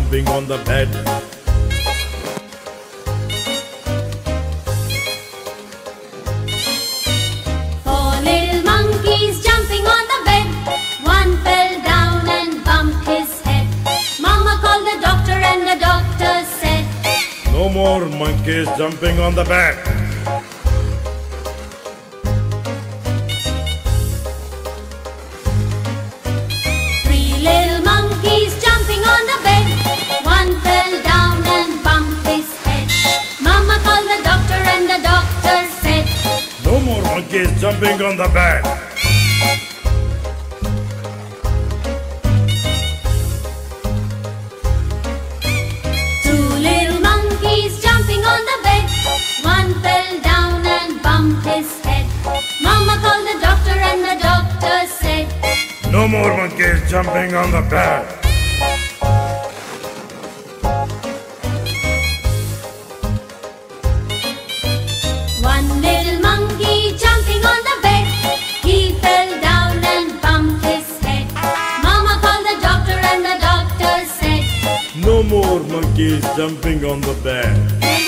jumping on the bed. Four little monkeys jumping on the bed. One fell down and bumped his head. Mama called the doctor and the doctor said, No more monkeys jumping on the bed. Monkeys jumping on the bed. Two little monkeys jumping on the bed. One fell down and bumped his head. Mama called the doctor and the doctor said, No more monkeys jumping on the bed. One No more monkeys jumping on the bed.